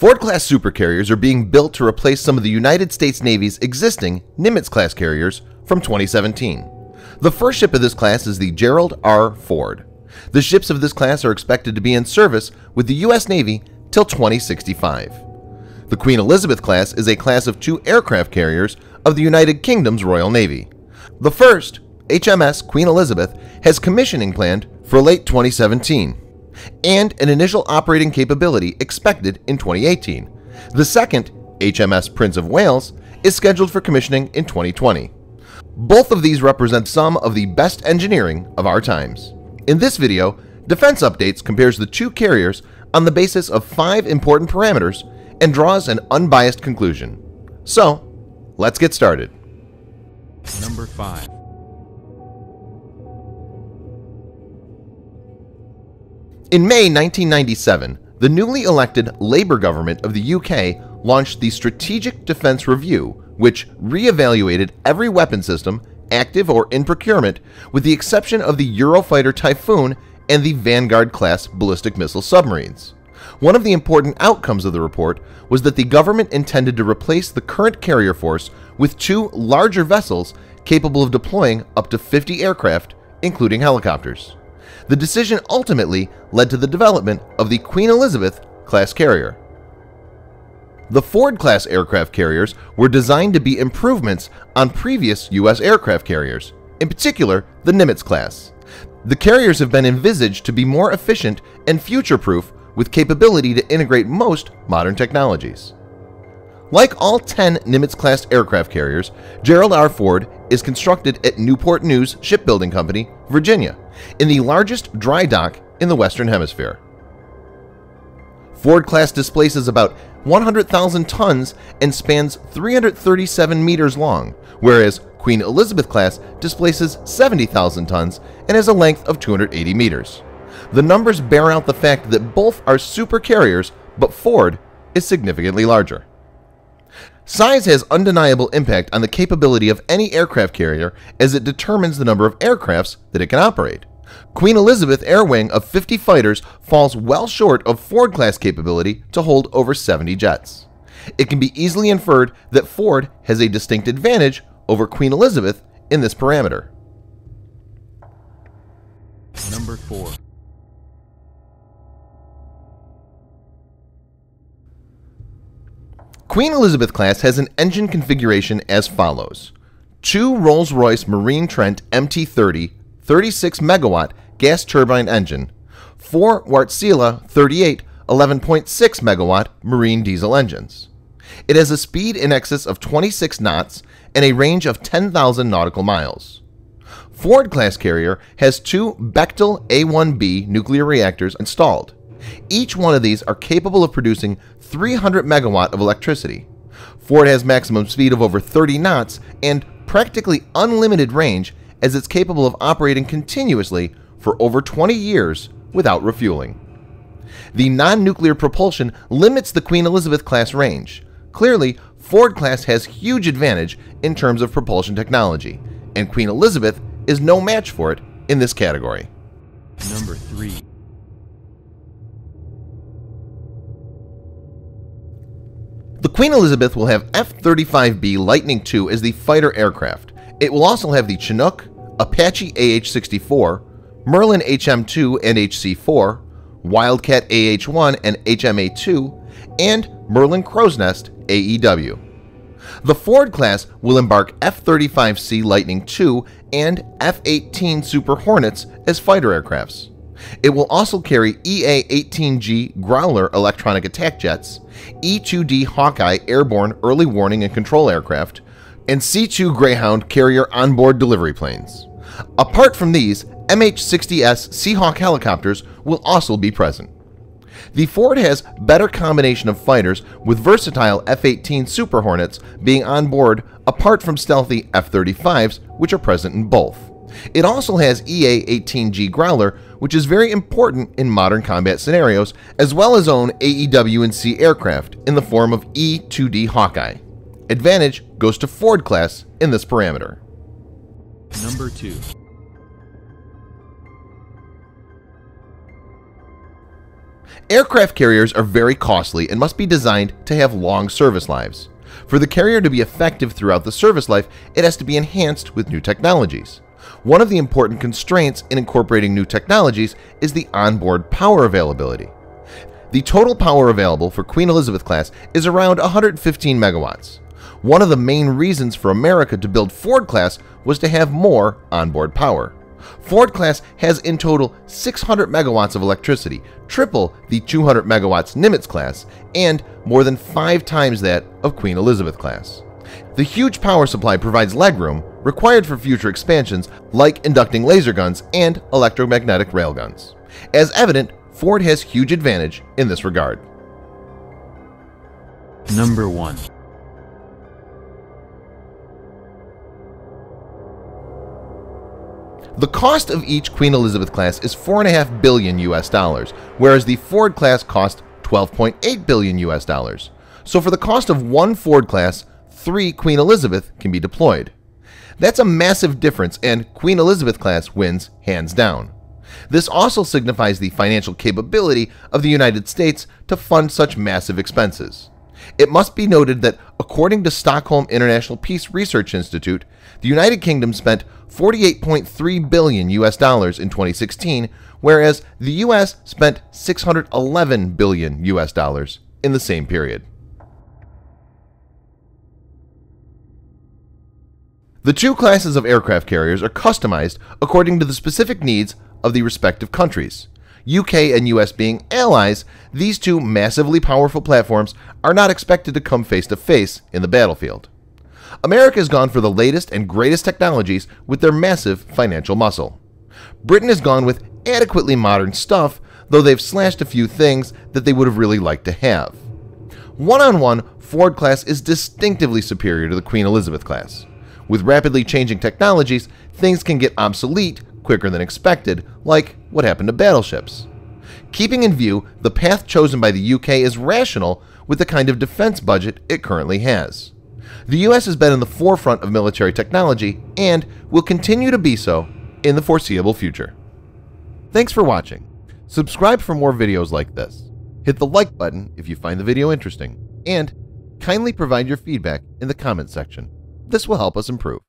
Ford-class supercarriers are being built to replace some of the United States Navy's existing Nimitz-class carriers from 2017. The first ship of this class is the Gerald R. Ford. The ships of this class are expected to be in service with the U.S. Navy till 2065. The Queen Elizabeth class is a class of two aircraft carriers of the United Kingdom's Royal Navy. The first, HMS Queen Elizabeth, has commissioning planned for late 2017 and an initial operating capability expected in 2018. The second, HMS Prince of Wales, is scheduled for commissioning in 2020. Both of these represent some of the best engineering of our times. In this video, Defense Updates compares the two carriers on the basis of five important parameters and draws an unbiased conclusion. So, let's get started. Number 5. In May 1997, the newly elected Labour government of the UK launched the Strategic Defence Review, which re-evaluated every weapon system, active or in procurement, with the exception of the Eurofighter Typhoon and the Vanguard-class ballistic missile submarines. One of the important outcomes of the report was that the government intended to replace the current carrier force with two larger vessels capable of deploying up to 50 aircraft, including helicopters. The decision ultimately led to the development of the Queen Elizabeth class carrier. The Ford-class aircraft carriers were designed to be improvements on previous U.S. aircraft carriers, in particular the Nimitz class. The carriers have been envisaged to be more efficient and future-proof with capability to integrate most modern technologies. Like all 10 Nimitz-class aircraft carriers, Gerald R. Ford is constructed at Newport News Shipbuilding Company, Virginia, in the largest dry dock in the Western Hemisphere. Ford class displaces about 100,000 tons and spans 337 meters long, whereas Queen Elizabeth class displaces 70,000 tons and has a length of 280 meters. The numbers bear out the fact that both are super carriers, but Ford is significantly larger. Size has undeniable impact on the capability of any aircraft carrier as it determines the number of aircrafts that it can operate. Queen Elizabeth Air Wing of 50 fighters falls well short of Ford-class capability to hold over 70 jets. It can be easily inferred that Ford has a distinct advantage over Queen Elizabeth in this parameter. Number 4. Queen Elizabeth class has an engine configuration as follows. Two Rolls-Royce Marine Trent MT-30 36 megawatt gas turbine engine, four Wärtsilä 38 11.6 megawatt marine diesel engines. It has a speed in excess of 26 knots and a range of 10,000 nautical miles. Ford class carrier has two Bechtel A1B nuclear reactors installed. Each one of these are capable of producing 300 megawatt of electricity. Ford has maximum speed of over 30 knots and practically unlimited range as it's capable of operating continuously for over 20 years without refueling. The non-nuclear propulsion limits the Queen Elizabeth class range. Clearly, Ford class has huge advantage in terms of propulsion technology, and Queen Elizabeth is no match for it in this category. Number 3. Queen Elizabeth will have F-35B Lightning II as the fighter aircraft. It will also have the Chinook, Apache AH-64, Merlin HM2 and HC4, Wildcat AH-1 and HMA-2, and Merlin Crow's Nest AEW. The Ford class will embark F-35C Lightning II and F-18 Super Hornets as fighter aircrafts. It will also carry EA-18G Growler electronic attack jets, E-2D Hawkeye airborne early warning and control aircraft, and C-2 Greyhound carrier onboard delivery planes. Apart from these, MH-60S Seahawk helicopters will also be present. The Ford has better combination of fighters with versatile F-18 Super Hornets being on board apart from stealthy F-35s which are present in both. It also has EA-18G Growler which is very important in modern combat scenarios as well as own AEW&C aircraft in the form of E-2D Hawkeye. Advantage goes to Ford class in this parameter. Number 2. Aircraft carriers are very costly and must be designed to have long service lives. For the carrier to be effective throughout the service life, it has to be enhanced with new technologies. One of the important constraints in incorporating new technologies is the onboard power availability. The total power available for Queen Elizabeth class is around 115 megawatts. One of the main reasons for America to build Ford class was to have more onboard power. Ford class has in total 600 megawatts of electricity, triple the 200 megawatts Nimitz class, and more than five times that of Queen Elizabeth class. The huge power supply provides legroom required for future expansions like inducting laser guns and electromagnetic railguns. As evident, Ford has huge advantage in this regard. Number 1. The cost of each Queen Elizabeth class is 4.5 billion US dollars, whereas the Ford class cost 12.8 billion US dollars. So for the cost of one Ford class, three Queen Elizabeth can be deployed. That's a massive difference and Queen Elizabeth class wins hands down. This also signifies the financial capability of the United States to fund such massive expenses. It must be noted that according to Stockholm International Peace Research Institute, the United Kingdom spent 48.3 billion US dollars in 2016, whereas the US spent 611 billion US dollars in the same period. The two classes of aircraft carriers are customized according to the specific needs of the respective countries. UK and US being allies, these two massively powerful platforms are not expected to come face to face in the battlefield. America has gone for the latest and greatest technologies with their massive financial muscle. Britain has gone with adequately modern stuff, though they've slashed a few things that they would have really liked to have. One on one, Ford class is distinctively superior to the Queen Elizabeth class. With rapidly changing technologies, things can get obsolete quicker than expected, like what happened to battleships. Keeping in view, the path chosen by the UK is rational with the kind of defense budget it currently has. The US has been in the forefront of military technology and will continue to be so in the foreseeable future. Thanks for watching. Subscribe for more videos like this. Hit the like button if you find the video interesting, and kindly provide your feedback in the comments section. This will help us improve.